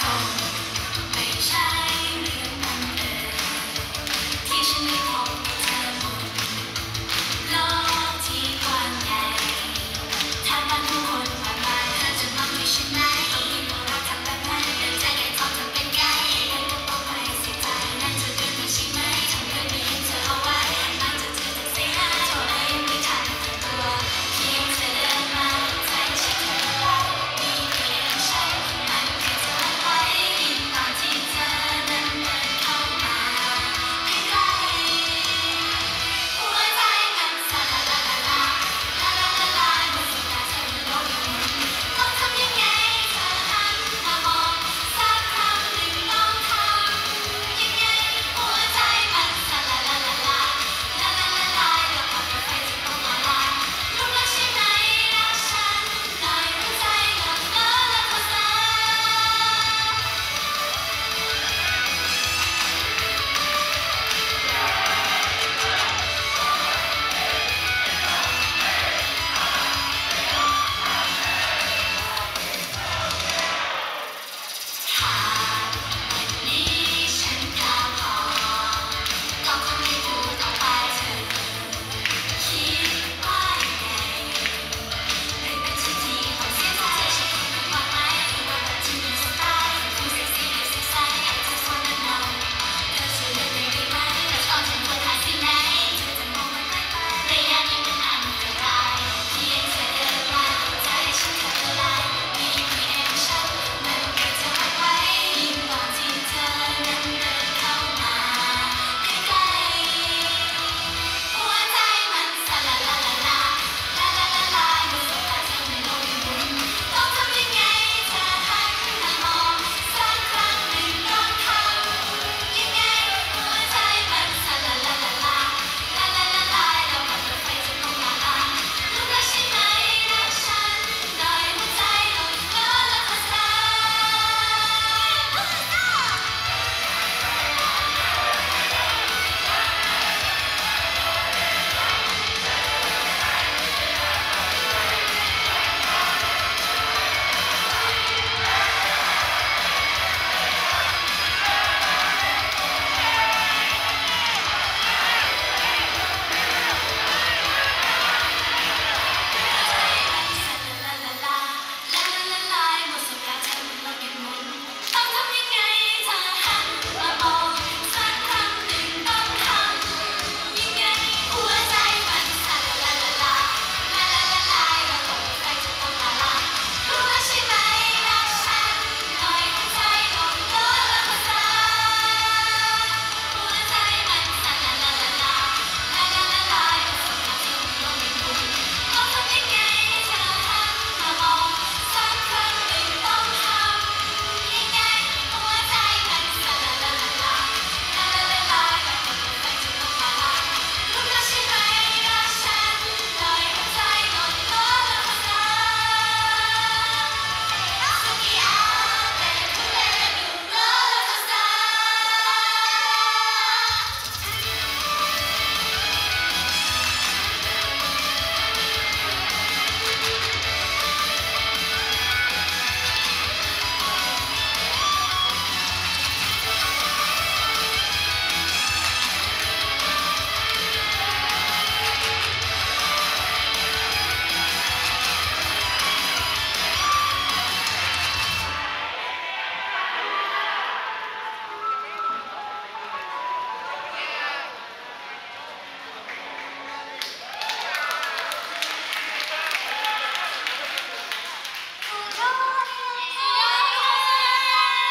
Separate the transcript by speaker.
Speaker 1: Oh.